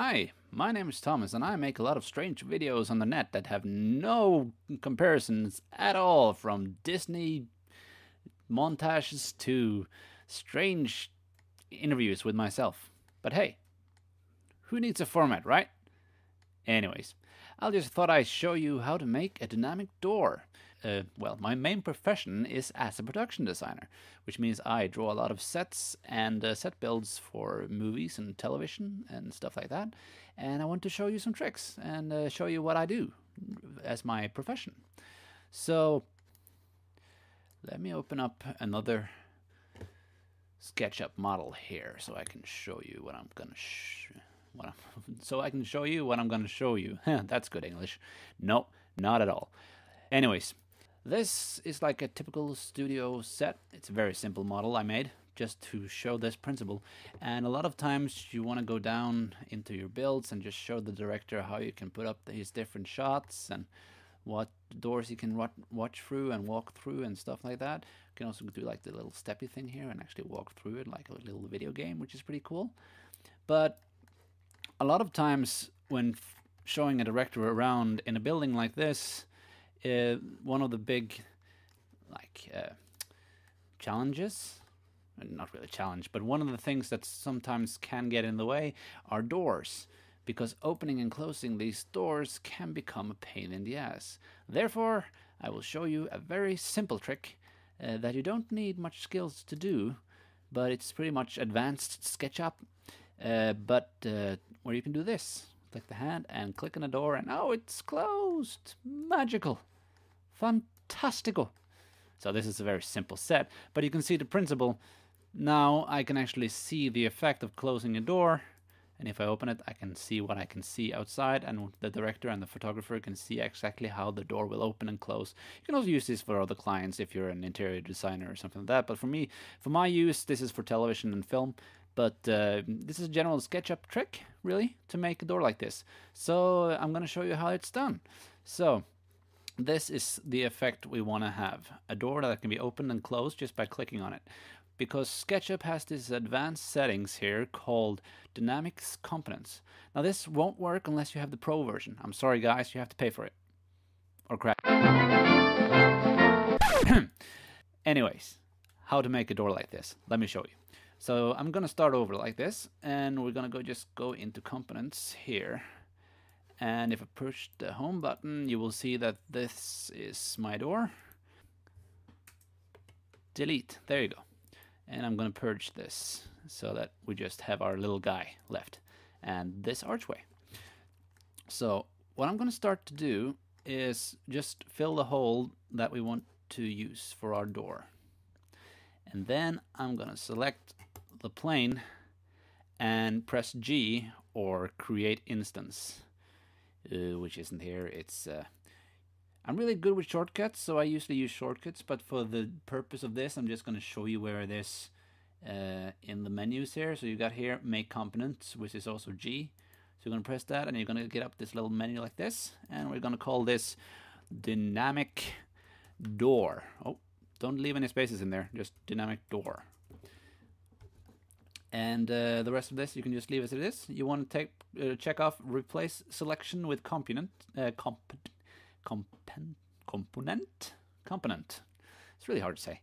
Hi, my name is Thomas and I make a lot of strange videos on the net that have no comparisons at all from Disney montages to strange interviews with myself. But hey, who needs a format, right? Anyways, I just thought I'd show you how to make a dynamic door. Uh, well, my main profession is as a production designer, which means I draw a lot of sets and uh, set builds for movies and television and stuff like that. And I want to show you some tricks and uh, show you what I do as my profession. So, let me open up another SketchUp model here so I can show you what I'm gonna what I'm so I can show you what I'm gonna show you. That's good English. No, not at all. Anyways, this is like a typical studio set. It's a very simple model I made just to show this principle. And a lot of times you want to go down into your builds and just show the director how you can put up his different shots and what doors you can watch through and walk through and stuff like that. You can also do like the little steppy thing here and actually walk through it like a little video game, which is pretty cool. But a lot of times when showing a director around in a building like this, uh, one of the big like uh, challenges not really challenge but one of the things that sometimes can get in the way are doors because opening and closing these doors can become a pain in the ass. Therefore i will show you a very simple trick uh, that you don't need much skills to do but it's pretty much advanced SketchUp uh, but uh, where you can do this. Click the hand and click on the door and oh it's closed. Magical. Fantastical so this is a very simple set but you can see the principle. Now I can actually see the effect of closing a door and if I open it I can see what I can see outside and the director and the photographer can see exactly how the door will open and close. You can also use this for other clients if you're an interior designer or something like that but for me, for my use this is for television and film but uh, this is a general SketchUp trick, really, to make a door like this. So I'm going to show you how it's done. So this is the effect we want to have. A door that can be opened and closed just by clicking on it. Because SketchUp has these advanced settings here called Dynamics Components. Now this won't work unless you have the Pro version. I'm sorry guys, you have to pay for it. Or crack. Anyways, how to make a door like this. Let me show you. So I'm gonna start over like this and we're gonna go just go into components here. And if I push the home button you will see that this is my door. Delete. There you go. And I'm gonna purge this so that we just have our little guy left. And this archway. So what I'm gonna start to do is just fill the hole that we want to use for our door. And then I'm gonna select the plane and press G or create instance, uh, which isn't here. It's uh, I'm really good with shortcuts, so I usually use shortcuts, but for the purpose of this, I'm just going to show you where it is uh, in the menus here. So you got here, make components, which is also G. So you're going to press that, and you're going to get up this little menu like this, and we're going to call this dynamic door. Oh, don't leave any spaces in there, just dynamic door and uh, the rest of this you can just leave as it is. You want to take uh, check off replace selection with component uh, comp component component. It's really hard to say.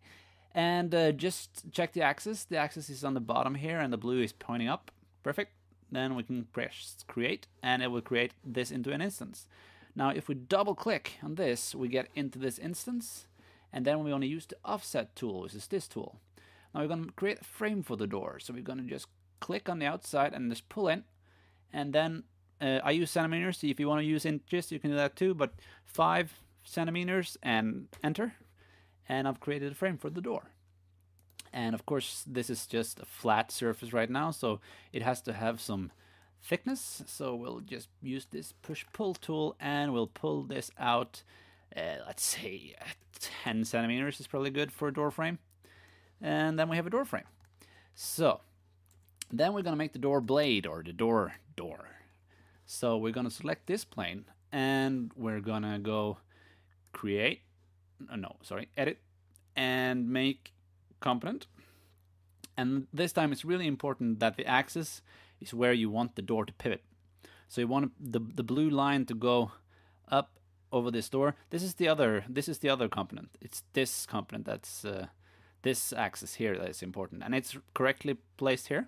And uh, just check the axis. The axis is on the bottom here, and the blue is pointing up. Perfect. Then we can press create, and it will create this into an instance. Now, if we double click on this, we get into this instance, and then we want to use the offset tool, which is this tool. Now we're going to create a frame for the door. So we're going to just click on the outside and just pull in. And then uh, I use centimeters. So if you want to use inches, you can do that too. But 5 centimeters and enter. And I've created a frame for the door. And of course, this is just a flat surface right now. So it has to have some thickness. So we'll just use this push-pull tool and we'll pull this out. Uh, let's say 10 centimeters is probably good for a door frame and then we have a door frame. So then we're going to make the door blade or the door door. So we're going to select this plane and we're going to go create, uh, no, sorry, edit and make component. And this time it's really important that the axis is where you want the door to pivot. So you want the the blue line to go up over this door. This is the other this is the other component. It's this component that's uh, this axis here that is important, and it's correctly placed here.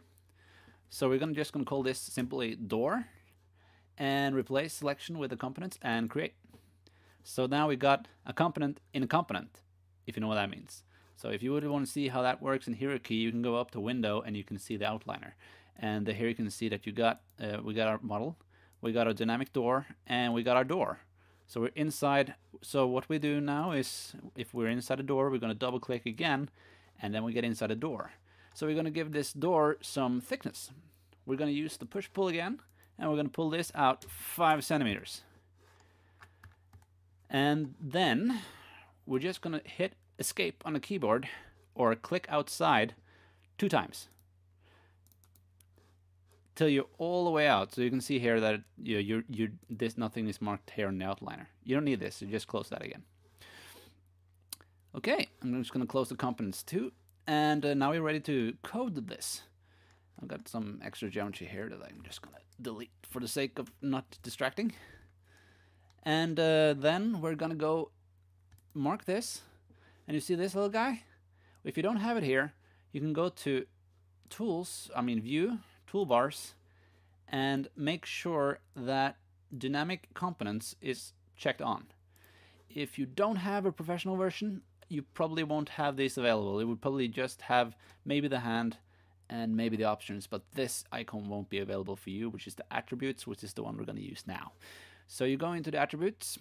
So we're gonna just gonna call this simply door, and replace selection with the components and create. So now we got a component in a component, if you know what that means. So if you would want to see how that works in hierarchy, you can go up to window and you can see the outliner. And here you can see that you got uh, we got our model, we got our dynamic door, and we got our door. So we're inside. So what we do now is, if we're inside a door, we're going to double click again, and then we get inside a door. So we're going to give this door some thickness. We're going to use the push pull again, and we're going to pull this out five centimeters. And then we're just going to hit escape on the keyboard or click outside two times till you're all the way out. So you can see here that you know, you're, you're, this nothing is marked here in the outliner. You don't need this, so just close that again. Okay, I'm just going to close the components too. And uh, now we're ready to code this. I've got some extra geometry here that I'm just going to delete for the sake of not distracting. And uh, then we're going to go mark this. And you see this little guy? If you don't have it here, you can go to Tools, I mean View, Toolbars, and make sure that Dynamic Components is checked on. If you don't have a professional version, you probably won't have this available. It would probably just have maybe the hand and maybe the options, but this icon won't be available for you, which is the attributes, which is the one we're going to use now. So you go into the attributes,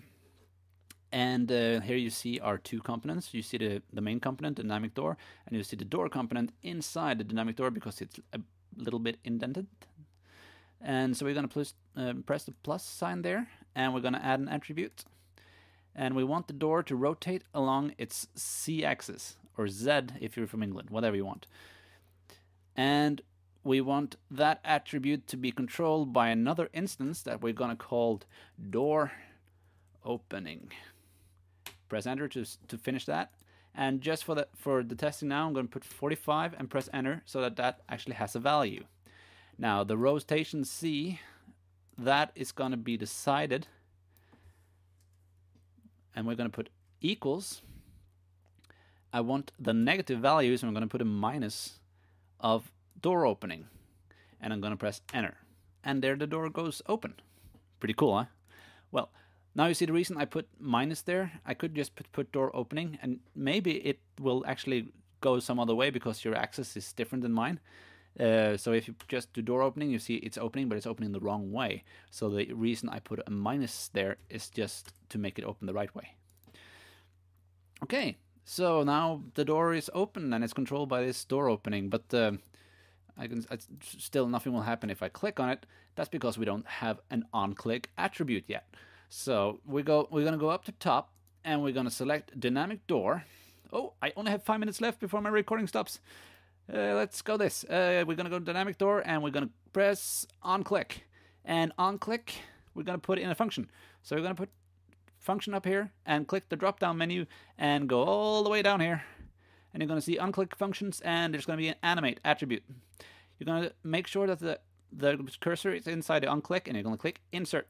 and uh, here you see our two components. You see the, the main component, dynamic door, and you see the door component inside the dynamic door because it's a little bit indented. And so we're going to uh, press the plus sign there, and we're going to add an attribute. And we want the door to rotate along its Z axis, or Z if you're from England, whatever you want. And we want that attribute to be controlled by another instance that we're going to call door opening. Press enter to, to finish that. And just for the, for the testing now, I'm going to put 45 and press enter so that that actually has a value. Now, the rotation Z, that is going to be decided. And we're going to put equals. I want the negative values, and I'm going to put a minus of door opening. And I'm going to press enter. And there the door goes open. Pretty cool, huh? Well, now you see the reason I put minus there. I could just put, put door opening, and maybe it will actually go some other way because your axis is different than mine. Uh, so if you just do door opening, you see it's opening, but it's opening the wrong way. So the reason I put a minus there is just to make it open the right way. Okay, so now the door is open and it's controlled by this door opening, but uh, I can I, still nothing will happen if I click on it. That's because we don't have an on-click attribute yet. So we go we're gonna go up to top and we're gonna select dynamic door. Oh, I only have five minutes left before my recording stops. Uh, let's go this. Uh, we're gonna go dynamic door and we're gonna press on click. And on click, we're gonna put in a function. So we're gonna put function up here and click the drop down menu and go all the way down here. And you're gonna see on click functions and there's gonna be an animate attribute. You're gonna make sure that the the cursor is inside the on click and you're gonna click insert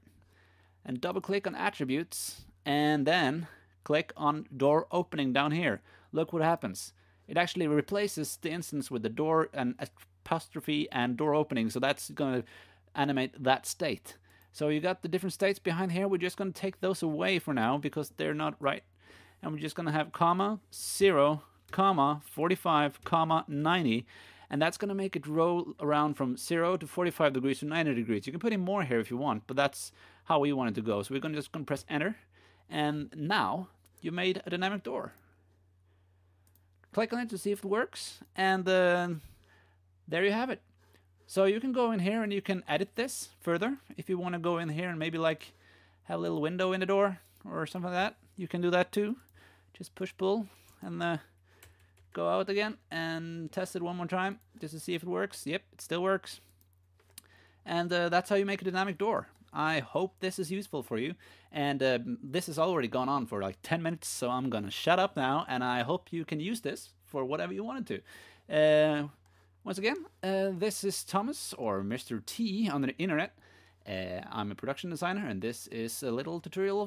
and double click on attributes and then click on door opening down here. Look what happens. It actually replaces the instance with the door and apostrophe and door opening. So that's going to animate that state. So you got the different states behind here. We're just going to take those away for now because they're not right. And we're just going to have comma, 0, comma, 45, comma, 90 and that's going to make it roll around from 0 to 45 degrees to 90 degrees. You can put in more here if you want, but that's how we want it to go. So we're going to just press enter, and now you made a dynamic door. Click on it to see if it works, and uh, there you have it. So you can go in here and you can edit this further if you want to go in here and maybe like have a little window in the door or something like that. You can do that too. Just push pull and uh, go out again and test it one more time just to see if it works. Yep, it still works. And uh, that's how you make a dynamic door. I hope this is useful for you. And uh, this has already gone on for like 10 minutes, so I'm gonna shut up now. And I hope you can use this for whatever you wanted to. Uh, once again, uh, this is Thomas or Mr. T on the internet. Uh, I'm a production designer, and this is a little tutorial of